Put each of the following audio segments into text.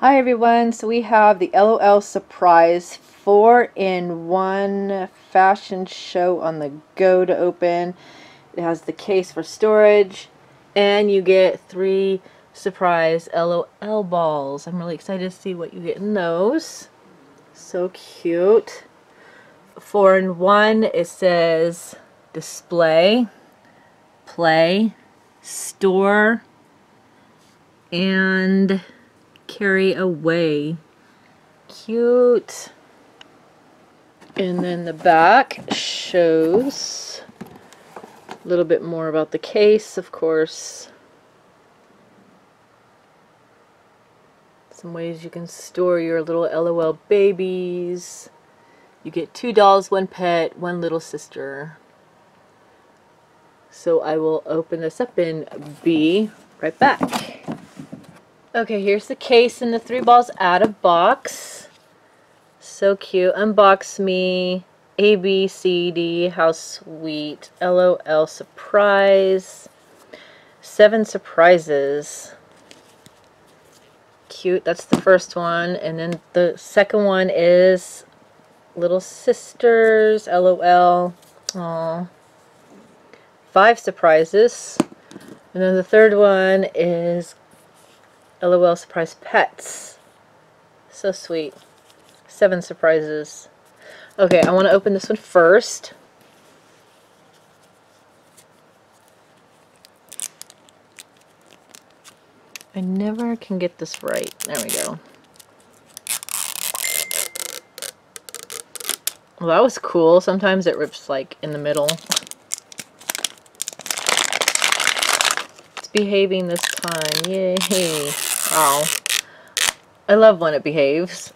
Hi everyone, so we have the LOL Surprise 4-in-1 fashion show on the go to open. It has the case for storage and you get three surprise LOL balls. I'm really excited to see what you get in those. So cute. 4-in-1, it says display, play, store, and carry away. Cute. And then the back shows a little bit more about the case, of course. Some ways you can store your little LOL babies. You get two dolls, one pet, one little sister. So I will open this up and be right back. Okay, here's the case and the three balls out of box. So cute. Unbox me. A, B, C, D. How sweet. LOL surprise. Seven surprises. Cute. That's the first one. And then the second one is Little Sisters. LOL. Aww. Five surprises. And then the third one is LOL Surprise Pets. So sweet. Seven surprises. Okay, I want to open this one first. I never can get this right. There we go. Well, that was cool. Sometimes it rips like in the middle. It's behaving this time. Yay. Oh. I love when it behaves.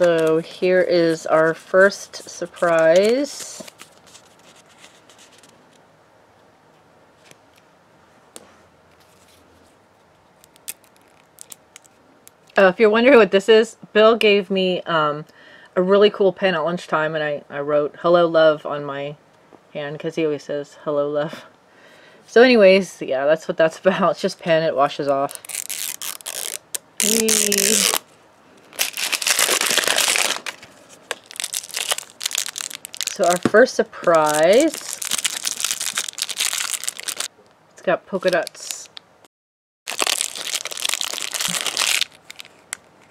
So here is our first surprise. Uh, if you're wondering what this is, Bill gave me um, a really cool pen at lunchtime and I, I wrote hello love on my hand because he always says hello love. So anyways, yeah, that's what that's about. It's just pan, it washes off. So our first surprise, it's got polka dots.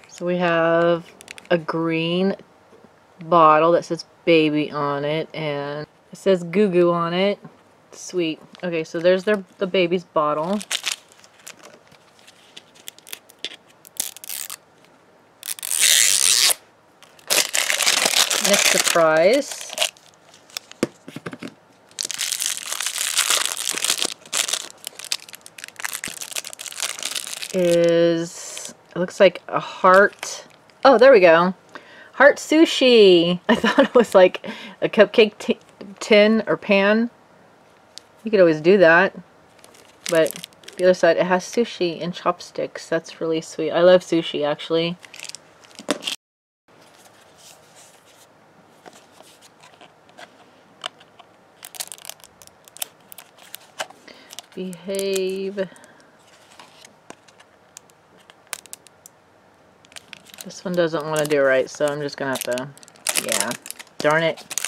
So we have a green bottle that says baby on it and it says goo goo on it. Sweet. Okay, so there's their the baby's bottle. Next surprise. Is, it looks like a heart. Oh, there we go. Heart sushi. I thought it was like a cupcake tin or pan you could always do that. But the other side, it has sushi and chopsticks. That's really sweet. I love sushi, actually. Behave. This one doesn't want to do right, so I'm just going to have to, yeah, darn it.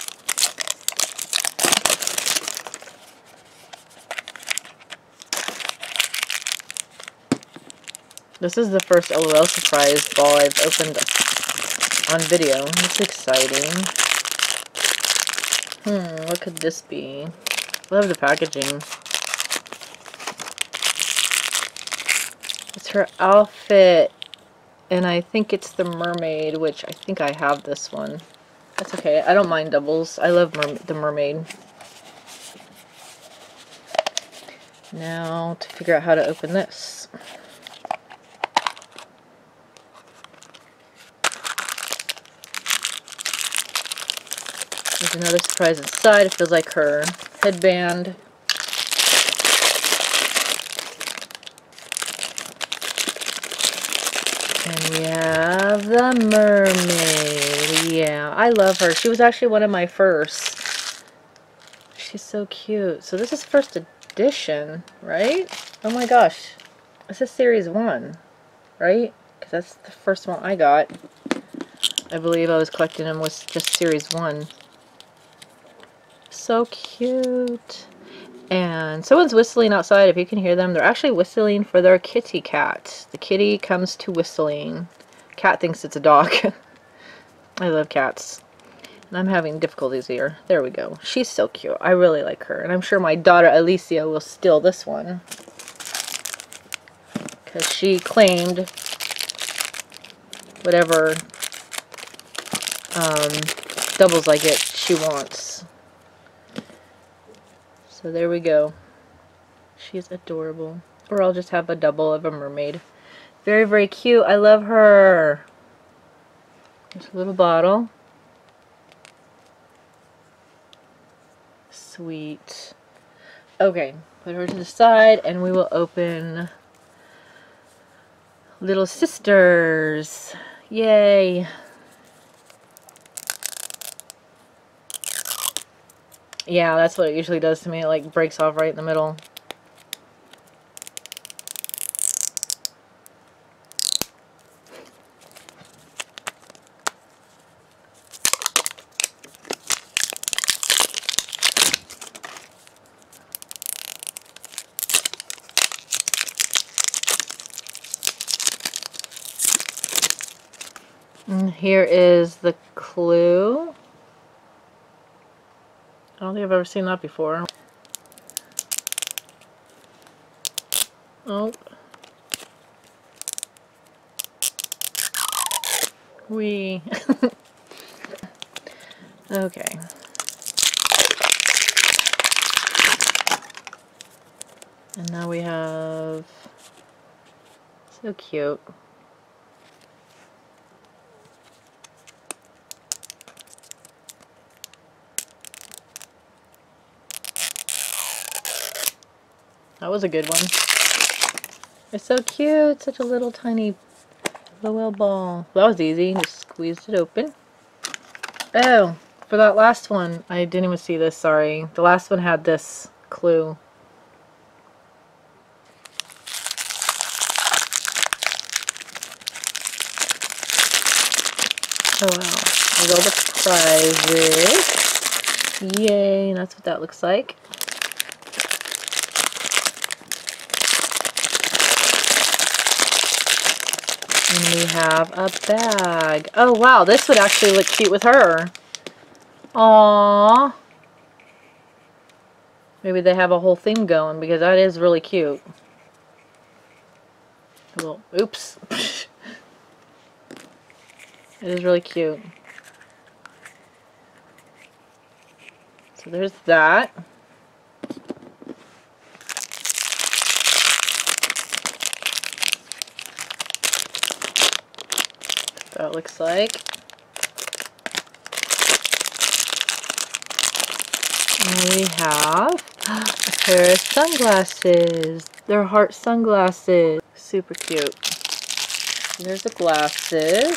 This is the first LOL surprise ball I've opened on video. It's exciting. Hmm, what could this be? Love the packaging. It's her outfit. And I think it's the mermaid, which I think I have this one. That's okay. I don't mind doubles. I love mer the mermaid. Now, to figure out how to open this. There's another surprise inside. It feels like her headband. And we have the mermaid. Yeah, I love her. She was actually one of my first. She's so cute. So this is first edition, right? Oh my gosh. This is series one, right? Because that's the first one I got. I believe I was collecting them with just series one. So cute. And someone's whistling outside. If you can hear them, they're actually whistling for their kitty cat. The kitty comes to whistling. Cat thinks it's a dog. I love cats. And I'm having difficulties here. There we go. She's so cute. I really like her. And I'm sure my daughter Alicia will steal this one. Because she claimed whatever um, doubles I get she wants. So there we go. She's adorable. Or I'll just have a double of a mermaid. Very, very cute. I love her. There's a little bottle. Sweet. Okay, put her to the side and we will open Little Sisters. Yay. Yeah, that's what it usually does to me. It like breaks off right in the middle. And here is the clue. I don't think I've ever seen that before. Oh. We. okay. And now we have. So cute. Was a good one. It's so cute. Such a little tiny LOL ball. That was easy. Just squeezed it open. Oh, for that last one, I didn't even see this, sorry. The last one had this clue. Oh wow. There's all the prizes. Yay, that's what that looks like. And we have a bag. Oh, wow. This would actually look cute with her. Aww. Maybe they have a whole theme going because that is really cute. Little, oops. it is really cute. So there's that. That looks like. And we have a pair of sunglasses. They're heart sunglasses. Super cute. There's the glasses.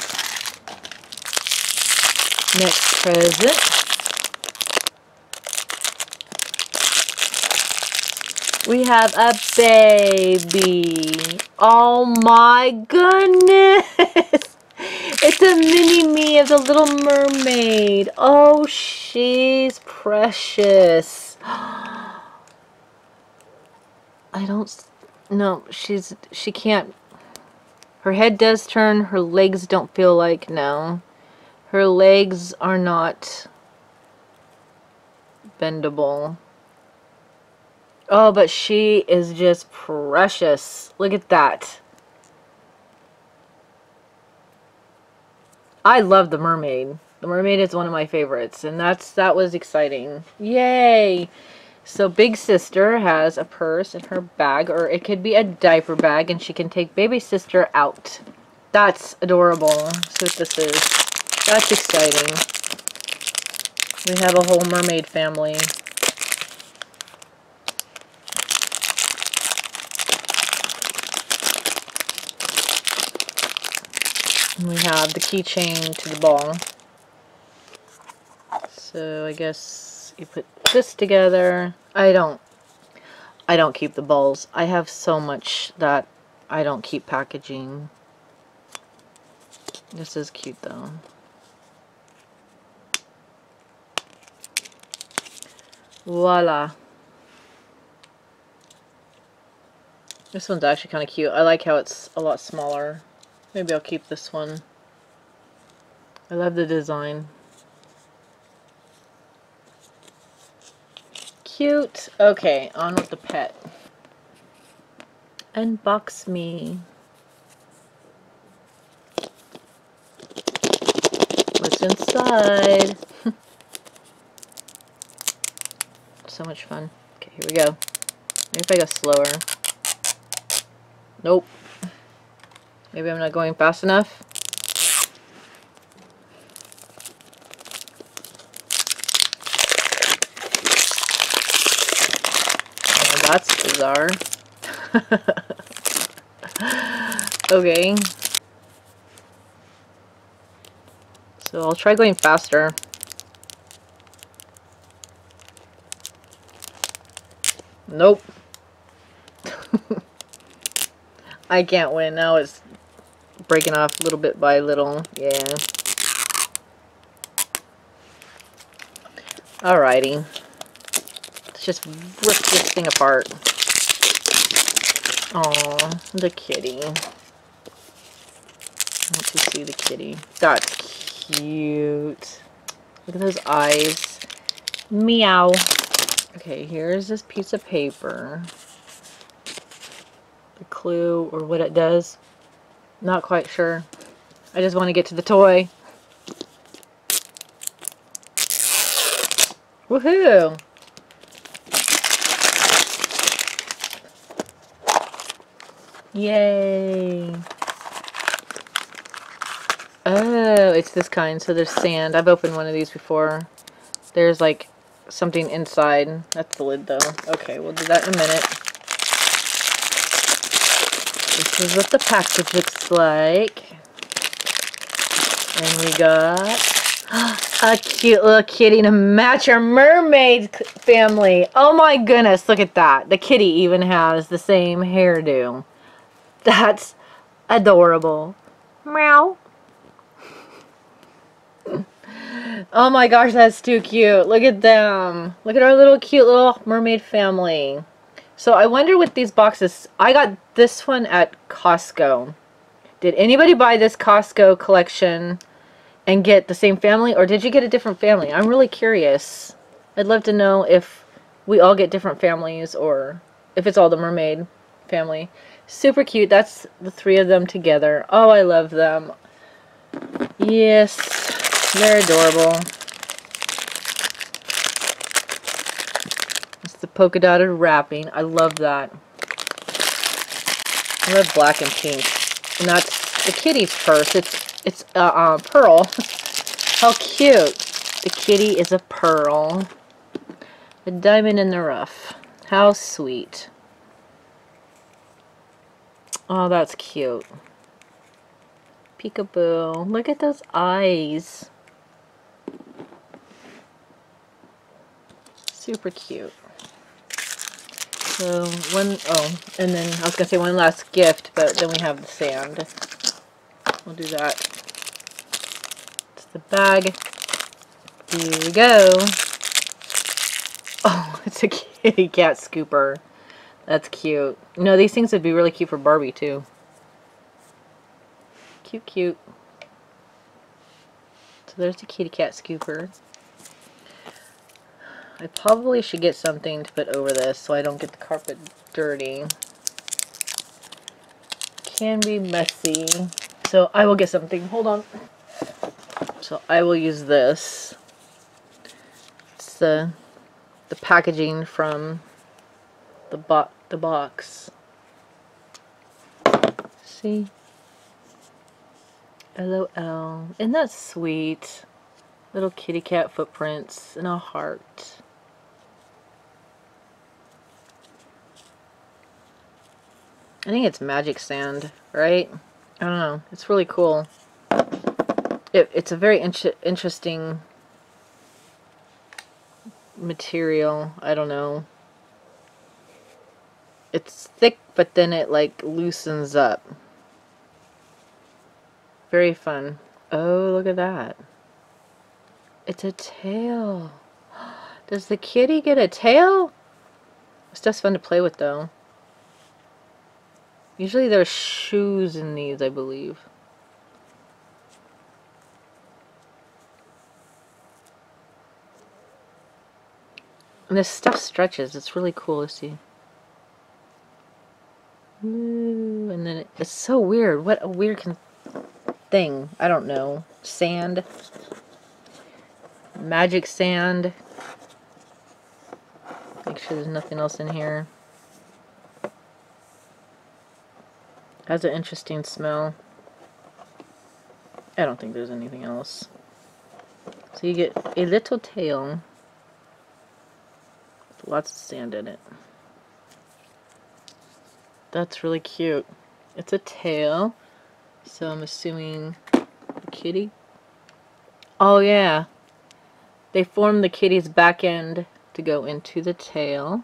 Next present. We have a baby. Oh my goodness. It's a mini me of the Little Mermaid. Oh, she's precious. I don't... No, she's... She can't... Her head does turn. Her legs don't feel like... No. Her legs are not bendable. Oh, but she is just precious. Look at that. I love The Mermaid. The Mermaid is one of my favorites, and that's that was exciting. Yay! So Big Sister has a purse in her bag, or it could be a diaper bag, and she can take Baby Sister out. That's adorable. So this is. That's exciting. We have a whole mermaid family. And we have the keychain to the ball. So I guess you put this together. I don't. I don't keep the balls. I have so much that I don't keep packaging. This is cute though. Voila. This one's actually kind of cute. I like how it's a lot smaller. Maybe I'll keep this one. I love the design. Cute. Okay, on with the pet. Unbox me. What's inside? so much fun. Okay, here we go. Maybe if I go slower. Nope. Maybe I'm not going fast enough. Oh, that's bizarre. okay. So I'll try going faster. Nope. I can't win. Now it's breaking off a little bit by little. Yeah. Alrighty. Let's just rip this thing apart. Oh, the kitty. To see the kitty. That's cute. Look at those eyes. Meow. Okay, here's this piece of paper. The clue or what it does. Not quite sure. I just want to get to the toy. Woohoo! Yay! Oh, it's this kind. So there's sand. I've opened one of these before. There's like something inside. That's the lid though. Okay, we'll do that in a minute. This is what the package looks like. And we got a cute little kitty to match our mermaid family. Oh my goodness, look at that. The kitty even has the same hairdo. That's adorable. Meow. oh my gosh, that's too cute. Look at them. Look at our little cute little mermaid family. So I wonder with these boxes, I got this one at Costco. Did anybody buy this Costco collection and get the same family or did you get a different family? I'm really curious. I'd love to know if we all get different families or if it's all the mermaid family. Super cute. That's the three of them together. Oh, I love them. Yes, they're adorable. It's the polka dotted wrapping. I love that. I love black and pink. And that's the kitty's purse. It's it's uh, uh, pearl. How cute. The kitty is a pearl. A diamond in the rough. How sweet. Oh, that's cute. Peekaboo. Look at those eyes. Super cute. So, one, oh, and then I was going to say one last gift, but then we have the sand. We'll do that. It's the bag. Here we go. Oh, it's a kitty cat scooper. That's cute. No, these things would be really cute for Barbie, too. Cute, cute. So there's the kitty cat scooper. I probably should get something to put over this so I don't get the carpet dirty. Can be messy. So I will get something. Hold on. So I will use this. It's the the packaging from the bo the box. See? LOL. Isn't that sweet? Little kitty cat footprints and a heart. I think it's magic sand, right? I don't know. It's really cool. It, it's a very inter interesting material. I don't know. It's thick, but then it like loosens up. Very fun. Oh, look at that. It's a tail. Does the kitty get a tail? Just fun to play with though. Usually there's shoes in these, I believe. And this stuff stretches. It's really cool to see. Ooh, and then it, it's so weird. What a weird thing. I don't know. Sand. Magic sand. Make sure there's nothing else in here. Has an interesting smell. I don't think there's anything else. So you get a little tail. with Lots of sand in it. That's really cute. It's a tail. So I'm assuming the kitty. Oh yeah. They form the kitty's back end to go into the tail.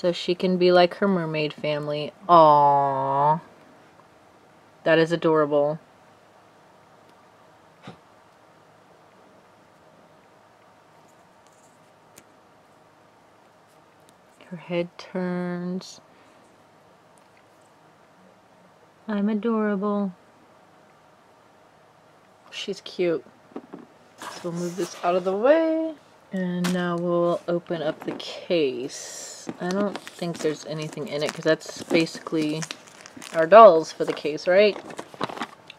So she can be like her mermaid family. Aww. That is adorable. Her head turns. I'm adorable. She's cute. So we'll move this out of the way. And now we'll open up the case. I don't think there's anything in it because that's basically our dolls for the case, right?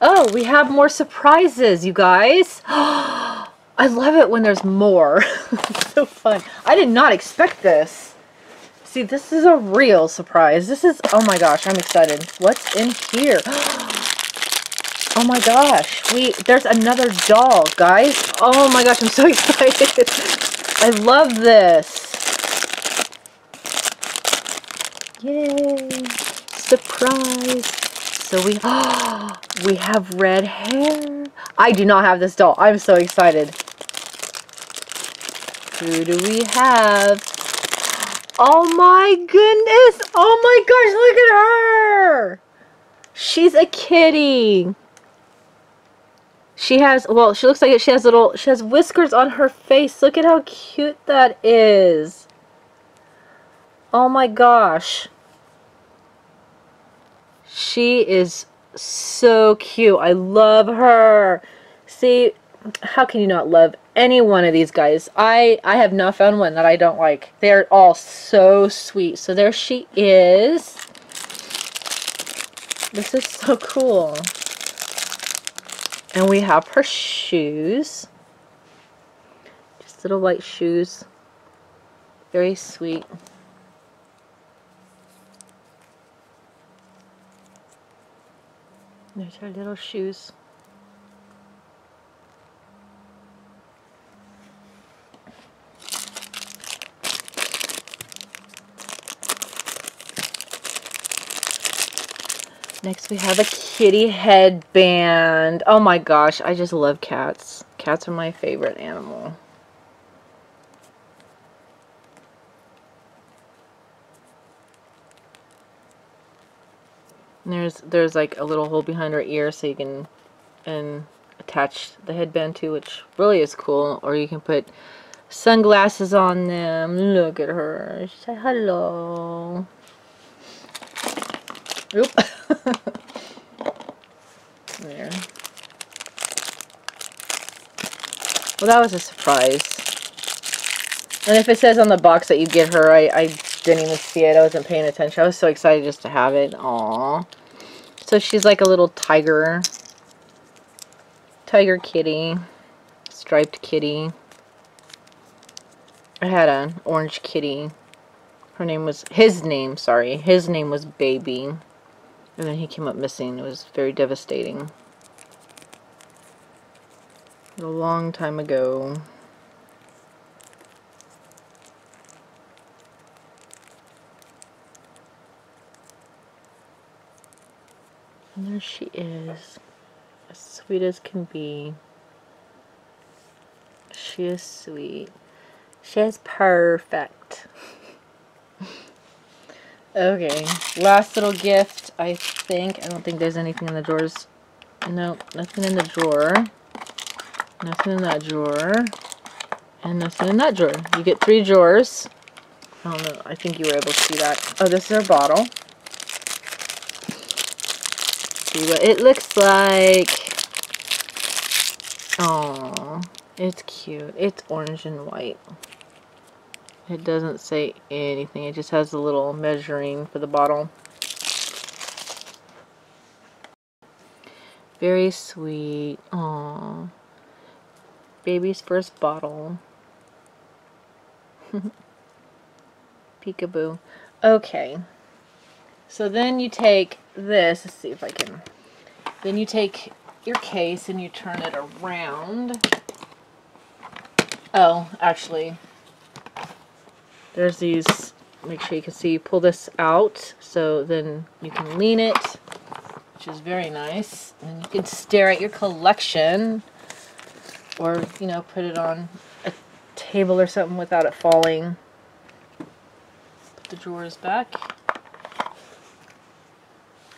Oh, we have more surprises, you guys. I love it when there's more. so fun. I did not expect this. See, this is a real surprise. This is, oh my gosh, I'm excited. What's in here? Oh my gosh, we there's another doll, guys. Oh my gosh, I'm so excited. I love this. Yay! Surprise! So we oh, we have red hair. I do not have this doll. I'm so excited. Who do we have? Oh my goodness! Oh my gosh, look at her! She's a kitty. She has, well, she looks like it. She has little, she has whiskers on her face. Look at how cute that is. Oh my gosh. She is so cute. I love her. See, how can you not love any one of these guys? I, I have not found one that I don't like. They're all so sweet. So there she is. This is so cool. And we have her shoes. Just little white shoes. Very sweet. There's her little shoes. Next we have a kitty headband. Oh my gosh, I just love cats. Cats are my favorite animal. And there's there's like a little hole behind her ear so you can and attach the headband to, which really is cool. Or you can put sunglasses on them. Look at her. Say hello. Oop. there. Well, that was a surprise. And if it says on the box that you get her, I, I didn't even see it. I wasn't paying attention. I was so excited just to have it. Aww. So she's like a little tiger. Tiger kitty. Striped kitty. I had an orange kitty. Her name was, his name, sorry. His name was Baby. And then he came up missing. It was very devastating. A long time ago. And there she is. As sweet as can be. She is sweet. She is perfect. Okay, last little gift, I think. I don't think there's anything in the drawers. No, nothing in the drawer. Nothing in that drawer. And nothing in that drawer. You get three drawers. I don't know. I think you were able to see that. Oh, this is our bottle. See what it looks like. Oh, it's cute. It's orange and white. It doesn't say anything. It just has a little measuring for the bottle. Very sweet. Aww. Baby's first bottle. Peekaboo. Okay. So then you take this. Let's see if I can. Then you take your case and you turn it around. Oh, actually, there's these, make sure you can see, pull this out so then you can lean it, which is very nice. And you can stare at your collection or, you know, put it on a table or something without it falling. Put the drawers back.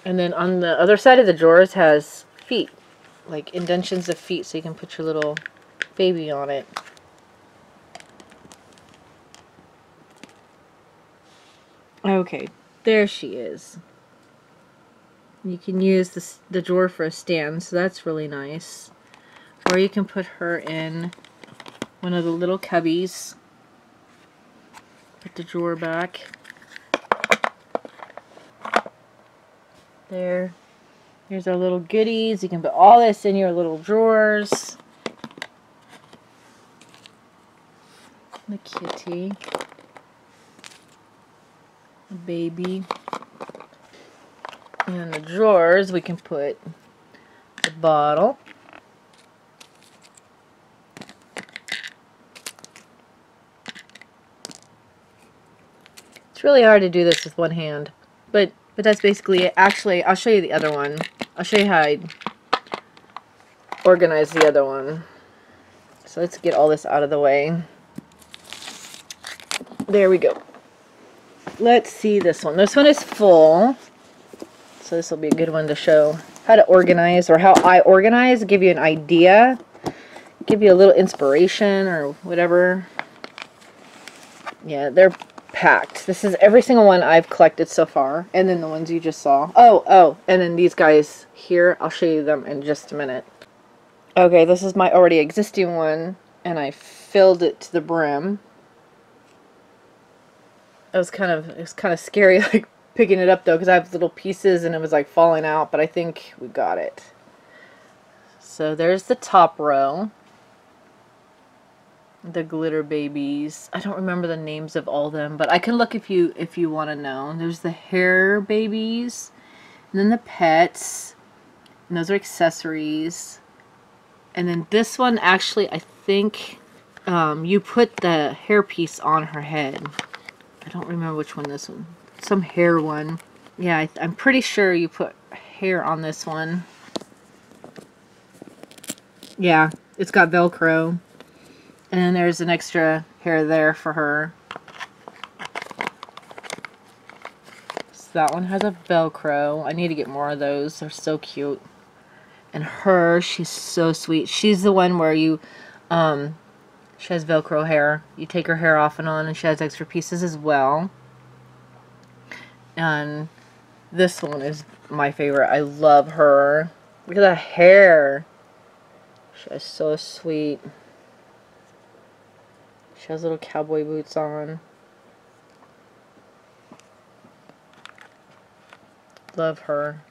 And then on the other side of the drawers has feet, like indentions of feet, so you can put your little baby on it. Okay, there she is. You can use the drawer for a stand, so that's really nice. Or you can put her in one of the little cubbies. Put the drawer back. There. Here's our little goodies. You can put all this in your little drawers. The kitty The baby. In the drawers, we can put the bottle. It's really hard to do this with one hand, but but that's basically it. Actually, I'll show you the other one. I'll show you how I organize the other one. So let's get all this out of the way. There we go let's see this one. This one is full. So this will be a good one to show how to organize or how I organize, give you an idea, give you a little inspiration or whatever. Yeah, they're packed. This is every single one I've collected so far. And then the ones you just saw. Oh, oh, and then these guys here. I'll show you them in just a minute. Okay, this is my already existing one. And I filled it to the brim it was kind of it was kind of scary like picking it up though because I have little pieces and it was like falling out but I think we got it so there's the top row the glitter babies I don't remember the names of all them but I can look if you if you want to know there's the hair babies and then the pets and those are accessories and then this one actually I think um, you put the hair piece on her head I don't remember which one this one. Some hair one. Yeah, I, I'm pretty sure you put hair on this one. Yeah, it's got Velcro. And then there's an extra hair there for her. So that one has a Velcro. I need to get more of those. They're so cute. And her, she's so sweet. She's the one where you um, she has Velcro hair. You take her hair off and on, and she has extra pieces as well. And this one is my favorite. I love her. Look at that hair. She is so sweet. She has little cowboy boots on. Love her.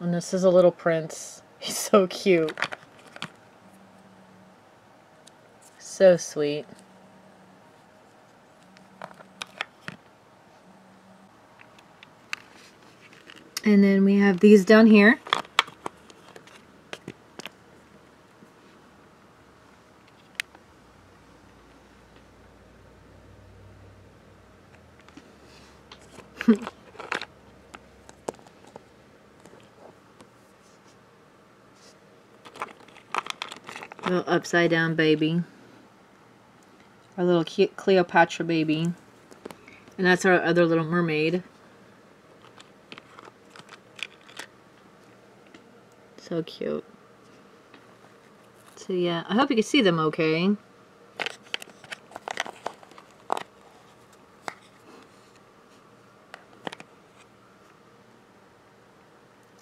And this is a little prince. He's so cute. So sweet. And then we have these down here. little upside down baby our little Cleopatra baby. And that's our other little mermaid. So cute. So yeah, I hope you can see them okay.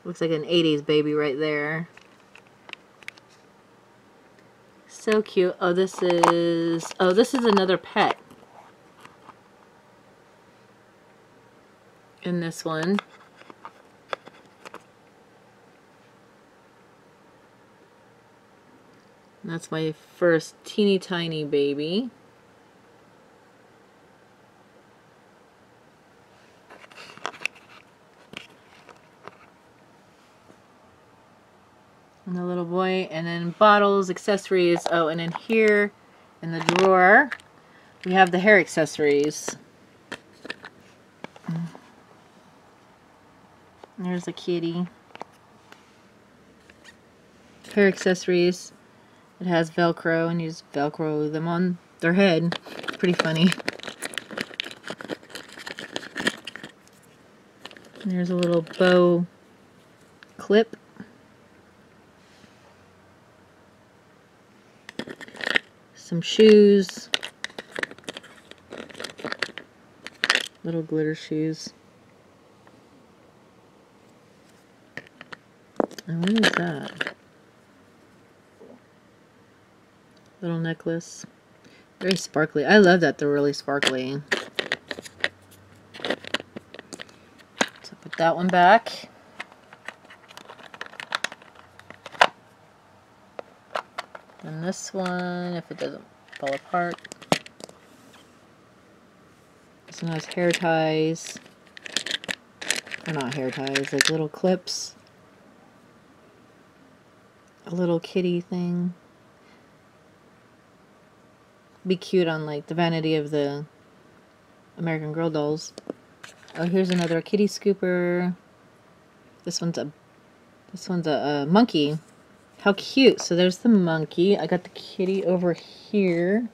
Looks like an 80s baby right there. So cute. Oh, this is... Oh, this is another pet. In this one. That's my first teeny tiny baby. And the little boy, and then bottles, accessories. Oh, and in here in the drawer, we have the hair accessories. There's a kitty. Hair accessories. It has Velcro, and you just Velcro them on their head. Pretty funny. There's a little bow clip. Some shoes. Little glitter shoes. And what is that? Little necklace. Very sparkly. I love that they're really sparkly. So put that one back. And this one, if it doesn't fall apart. One has hair ties. Or not hair ties, like little clips. A little kitty thing. Be cute on like the vanity of the American Girl dolls. Oh, here's another kitty scooper. This one's a this one's a, a monkey. How cute. So there's the monkey. I got the kitty over here.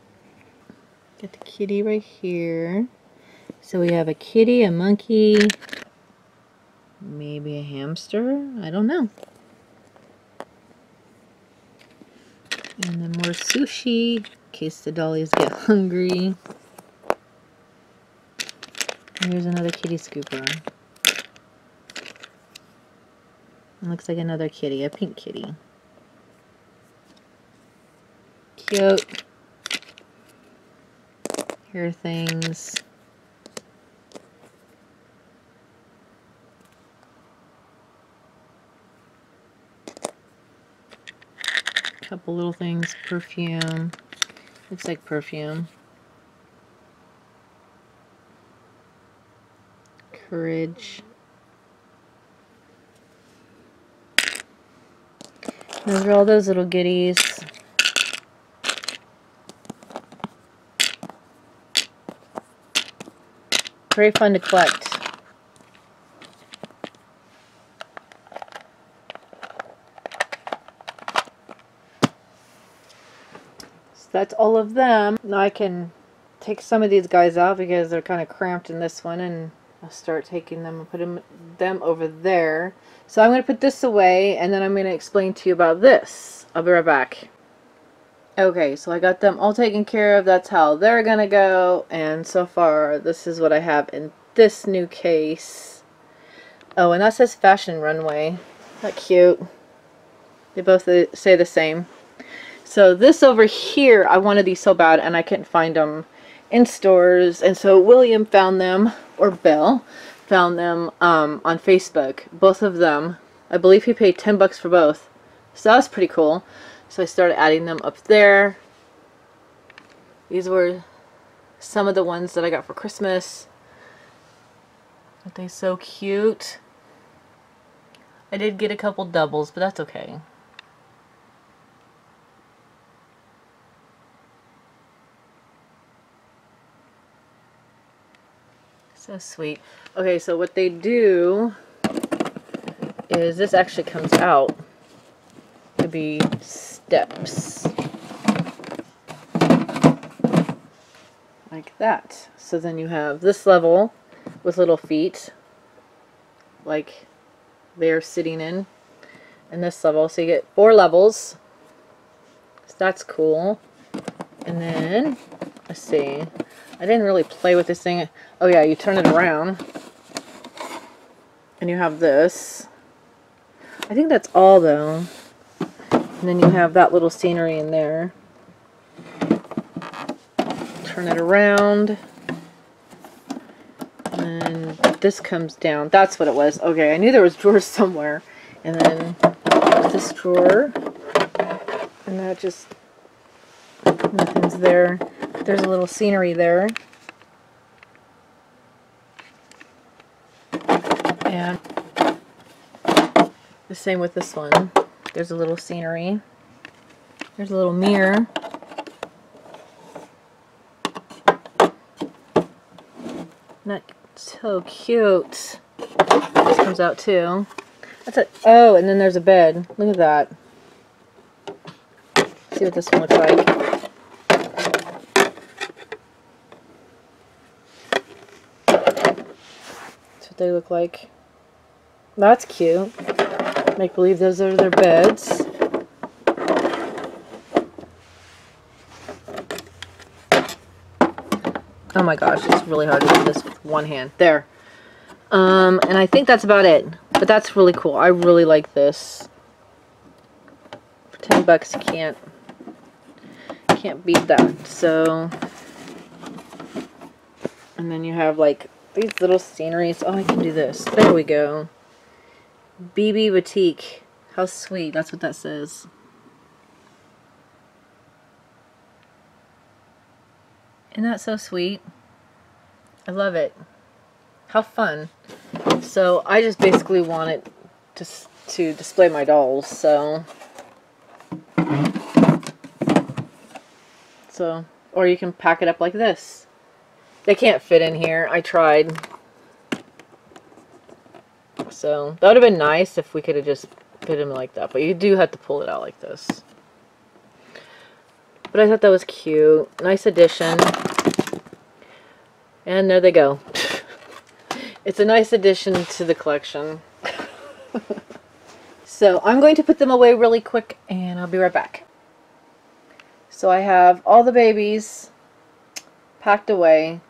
Got the kitty right here. So we have a kitty, a monkey, maybe a hamster. I don't know. And then more sushi, in case the dollies get hungry. Here's another kitty scooper. It looks like another kitty, a pink kitty. Cute. Here things. couple little things. Perfume. Looks like perfume. Courage. Those are all those little goodies. Very fun to collect. So that's all of them. Now I can take some of these guys out because they're kind of cramped in this one and I'll start taking them and put them, them over there. So I'm going to put this away and then I'm going to explain to you about this. I'll be right back. Okay, so I got them all taken care of. That's how they're going to go. And so far, this is what I have in this new case. Oh, and that says Fashion Runway. That cute. They both say the same. So this over here, I wanted these so bad and I couldn't find them in stores. And so William found them, or Bill, found them um, on Facebook. Both of them. I believe he paid 10 bucks for both. So that was pretty cool. So I started adding them up there. These were some of the ones that I got for Christmas. Aren't they so cute? I did get a couple doubles, but that's okay. So sweet. Okay, so what they do is this actually comes out be steps. Like that. So then you have this level with little feet, like they're sitting in, and this level. So you get four levels. So that's cool. And then, let's see. I didn't really play with this thing. Oh yeah, you turn it around. And you have this. I think that's all though. And then you have that little scenery in there. Turn it around. And this comes down. That's what it was. Okay, I knew there was drawers somewhere. And then this drawer. And that just, nothing's there. There's a little scenery there. And the same with this one. There's a little scenery. There's a little mirror. Not so cute. This comes out too. That's it. Oh, and then there's a bed. Look at that. See what this one looks like. That's what they look like. That's cute. Make believe those are their beds. Oh my gosh, it's really hard to do this with one hand. There. Um, and I think that's about it. But that's really cool. I really like this. For 10 bucks, you can't, can't beat that. So, and then you have like these little sceneries. Oh, I can do this. There we go. BB Boutique. How sweet. That's what that says. Isn't that so sweet? I love it. How fun. So I just basically wanted to, to display my dolls, so... So, or you can pack it up like this. They can't fit in here. I tried. So, that would have been nice if we could have just fit him like that. But you do have to pull it out like this. But I thought that was cute. Nice addition. And there they go. it's a nice addition to the collection. so I'm going to put them away really quick and I'll be right back. So I have all the babies packed away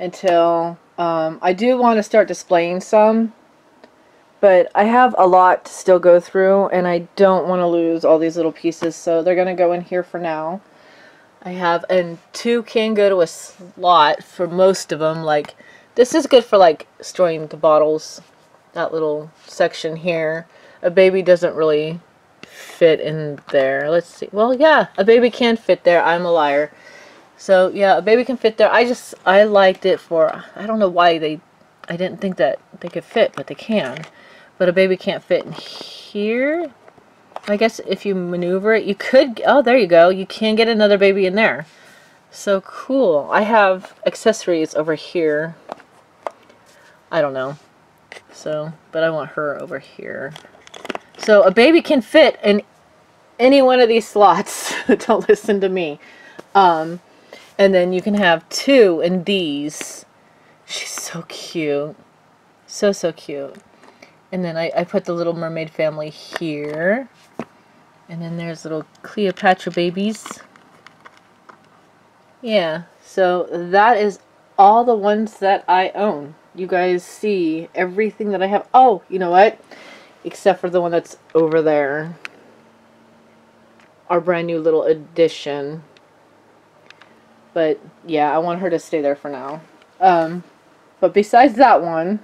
until um, I do want to start displaying some but I have a lot to still go through and I don't want to lose all these little pieces so they're to go in here for now. I have, and two can go to a slot for most of them. Like, this is good for like storing the bottles, that little section here. A baby doesn't really fit in there. Let's see. Well, yeah, a baby can fit there. I'm a liar. So, yeah, a baby can fit there. I just, I liked it for, I don't know why they, I didn't think that they could fit, but they can but a baby can't fit in here. I guess if you maneuver it, you could, oh, there you go. You can get another baby in there. So cool. I have accessories over here. I don't know. So, but I want her over here. So a baby can fit in any one of these slots. don't listen to me. Um, and then you can have two in these. She's so cute. So, so cute. And then I, I put the Little Mermaid family here. And then there's little Cleopatra babies. Yeah, so that is all the ones that I own. You guys see everything that I have. Oh, you know what? Except for the one that's over there. Our brand new little addition. But, yeah, I want her to stay there for now. Um, but besides that one,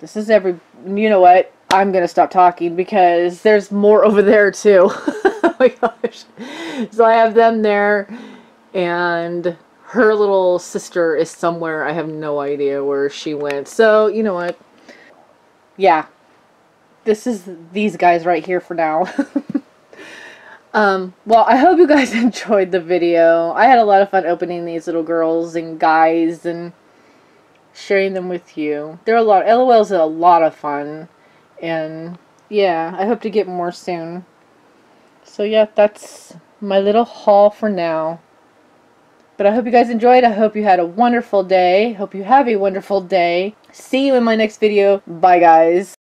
this is every... You know what? I'm going to stop talking because there's more over there too. oh my gosh. So I have them there and her little sister is somewhere. I have no idea where she went. So, you know what? Yeah. This is these guys right here for now. um, well, I hope you guys enjoyed the video. I had a lot of fun opening these little girls and guys and sharing them with you. They're a lot. LOL's are a lot of fun, and yeah, I hope to get more soon. So yeah, that's my little haul for now. But I hope you guys enjoyed. I hope you had a wonderful day. Hope you have a wonderful day. See you in my next video. Bye, guys.